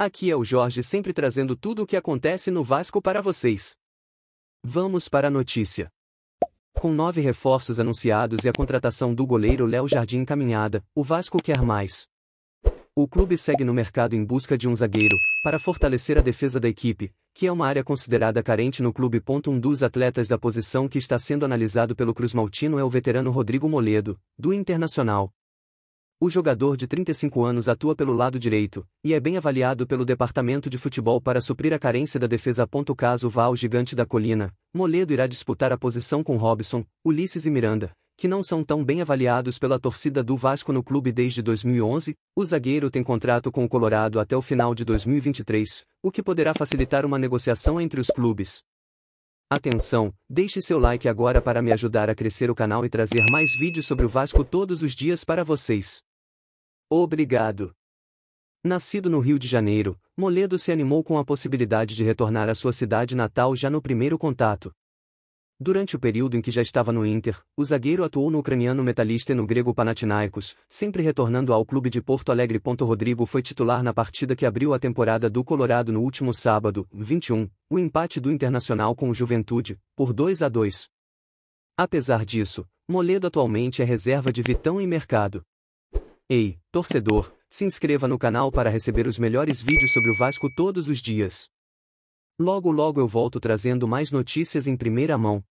Aqui é o Jorge sempre trazendo tudo o que acontece no Vasco para vocês. Vamos para a notícia. Com nove reforços anunciados e a contratação do goleiro Léo Jardim encaminhada, o Vasco quer mais. O clube segue no mercado em busca de um zagueiro, para fortalecer a defesa da equipe, que é uma área considerada carente no clube. Um dos atletas da posição que está sendo analisado pelo Cruz Maltino é o veterano Rodrigo Moledo, do Internacional. O jogador de 35 anos atua pelo lado direito, e é bem avaliado pelo departamento de futebol para suprir a carência da defesa. Caso vá ao gigante da colina, Moledo irá disputar a posição com Robson, Ulisses e Miranda, que não são tão bem avaliados pela torcida do Vasco no clube desde 2011. O zagueiro tem contrato com o Colorado até o final de 2023, o que poderá facilitar uma negociação entre os clubes. Atenção, deixe seu like agora para me ajudar a crescer o canal e trazer mais vídeos sobre o Vasco todos os dias para vocês. Obrigado. Nascido no Rio de Janeiro, Moledo se animou com a possibilidade de retornar à sua cidade natal já no primeiro contato. Durante o período em que já estava no Inter, o zagueiro atuou no ucraniano Metalista e no grego Panathinaikos, sempre retornando ao clube de Porto Alegre. Rodrigo foi titular na partida que abriu a temporada do Colorado no último sábado, 21, o empate do Internacional com o Juventude, por 2 a 2. Apesar disso, Moledo atualmente é reserva de Vitão em mercado. Ei, torcedor, se inscreva no canal para receber os melhores vídeos sobre o Vasco todos os dias. Logo logo eu volto trazendo mais notícias em primeira mão.